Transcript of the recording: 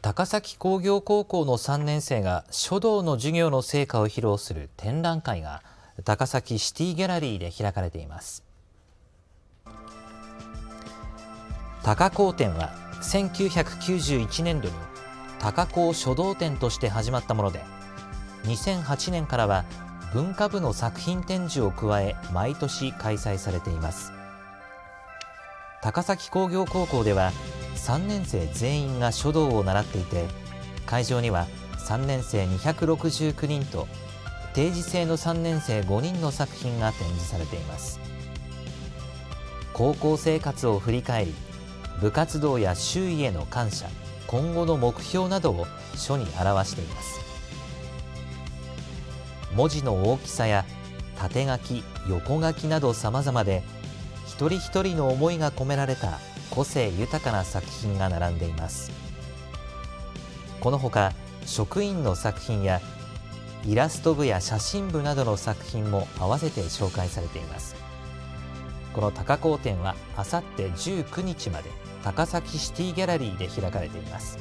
高崎工業高校の3年生が書道の授業の成果を披露する展覧会が高崎シティギャラリーで開かれています。高校展は1991年度に高校書道展として始まったもので2008年からは文化部の作品展示を加え毎年開催されています。高崎工業高校では3年生全員が書道を習っていて会場には3年生269人と定時制の3年生5人の作品が展示されています。高校生活を振り返り部活動や周囲への感謝今後の目標などを書に表しています。文字の大きさや縦書き横書きなど様々で一人一人の思いが込められた個性豊かな作品が並んでいます。このほか職員の作品やイラスト部や写真部などの作品も合わせて紹介されています。この高校展はあさって19日まで高崎シティギャラリーで開かれています。